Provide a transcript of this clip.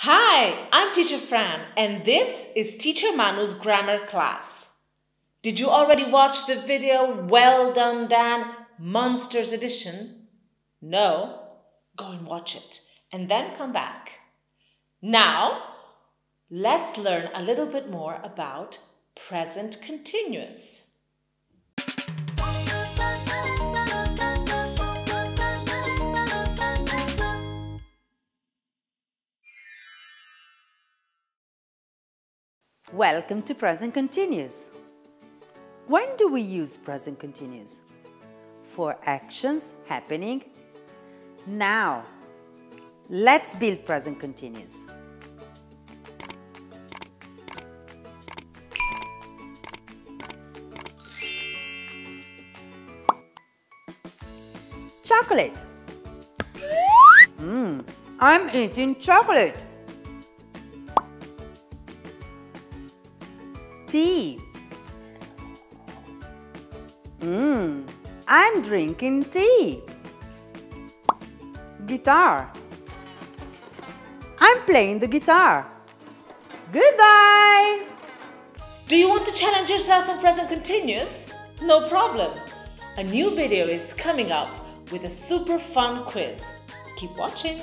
Hi, I'm Teacher Fran, and this is Teacher Manu's grammar class. Did you already watch the video Well Done Dan Monsters Edition? No? Go and watch it and then come back. Now, let's learn a little bit more about present continuous. Welcome to present continuous. When do we use present continuous? For actions happening now. Let's build present continuous. Chocolate. Mmm, I'm eating chocolate. Tea. Mmm, I'm drinking tea. Guitar. I'm playing the guitar. Goodbye. Do you want to challenge yourself in present continuous? No problem. A new video is coming up with a super fun quiz. Keep watching.